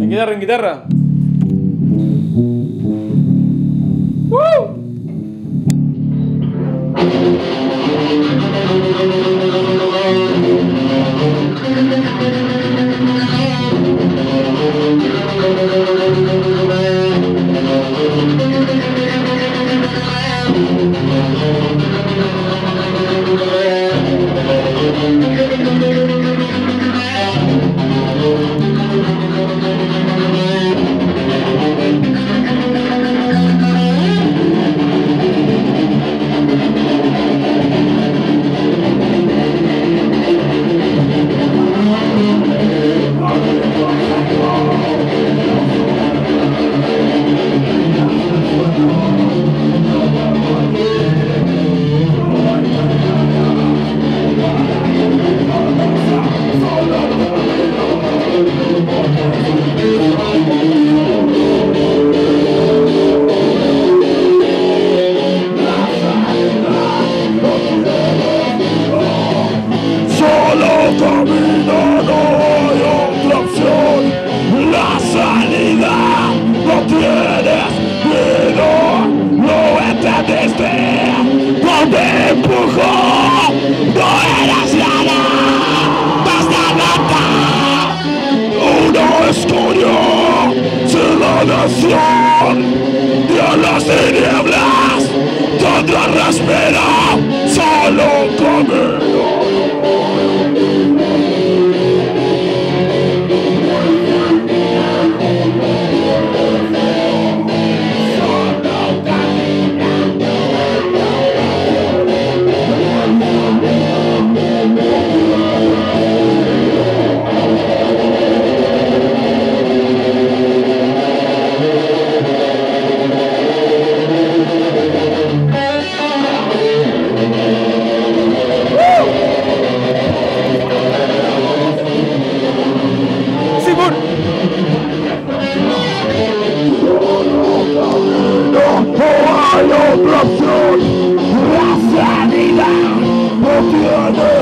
En guitarra, en guitarra. ¡Woo! nación las tinieblas tendrá respiro solo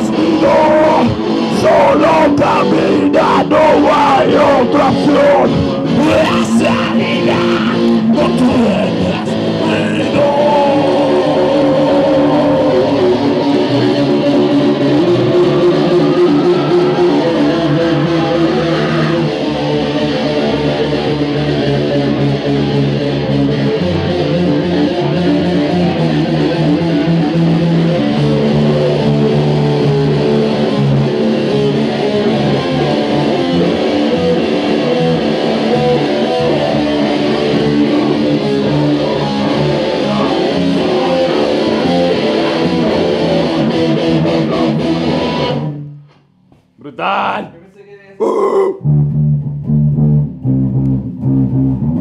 Dios, no, solo camina, no hay otra opción. ¡Brutal! Uh!